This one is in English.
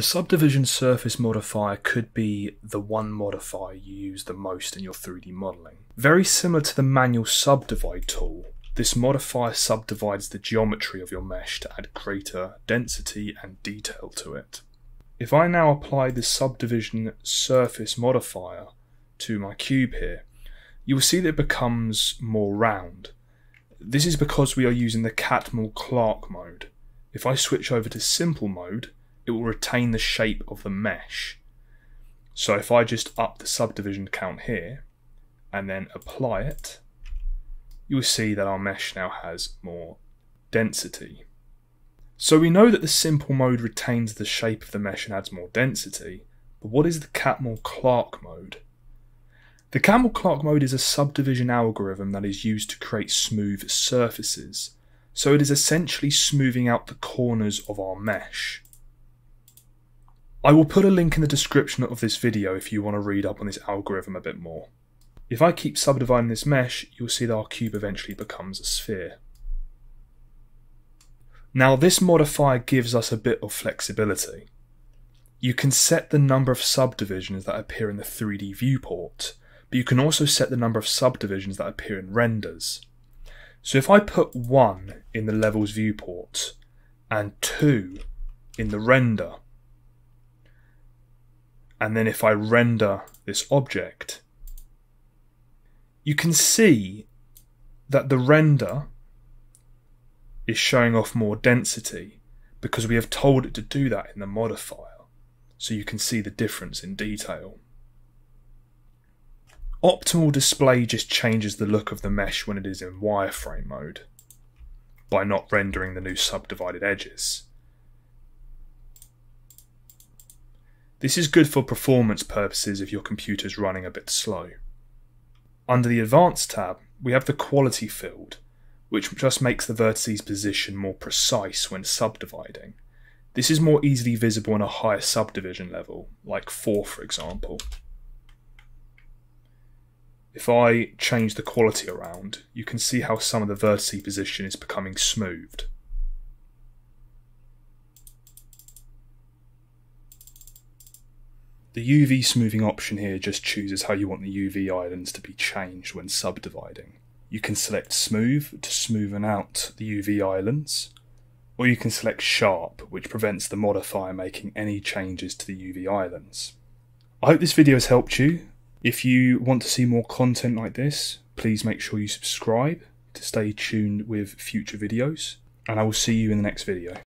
The subdivision surface modifier could be the one modifier you use the most in your 3D modelling. Very similar to the manual subdivide tool, this modifier subdivides the geometry of your mesh to add greater density and detail to it. If I now apply the subdivision surface modifier to my cube here, you will see that it becomes more round. This is because we are using the Catmull-Clark mode. If I switch over to simple mode, it will retain the shape of the mesh. So if I just up the subdivision count here and then apply it, you will see that our mesh now has more density. So we know that the simple mode retains the shape of the mesh and adds more density, but what is the Catmull-Clark mode? The Catmull-Clark mode is a subdivision algorithm that is used to create smooth surfaces, so it is essentially smoothing out the corners of our mesh. I will put a link in the description of this video if you want to read up on this algorithm a bit more. If I keep subdividing this mesh, you'll see that our cube eventually becomes a sphere. Now this modifier gives us a bit of flexibility. You can set the number of subdivisions that appear in the 3D viewport, but you can also set the number of subdivisions that appear in renders. So if I put 1 in the levels viewport and 2 in the render, and then if I render this object, you can see that the render is showing off more density because we have told it to do that in the modifier so you can see the difference in detail. Optimal display just changes the look of the mesh when it is in wireframe mode by not rendering the new subdivided edges. This is good for performance purposes if your computer is running a bit slow. Under the Advanced tab, we have the Quality field, which just makes the vertices position more precise when subdividing. This is more easily visible on a higher subdivision level, like 4 for example. If I change the quality around, you can see how some of the vertice position is becoming smoothed. The UV smoothing option here just chooses how you want the UV islands to be changed when subdividing. You can select smooth to smoothen out the UV islands, or you can select sharp, which prevents the modifier making any changes to the UV islands. I hope this video has helped you. If you want to see more content like this, please make sure you subscribe to stay tuned with future videos, and I will see you in the next video.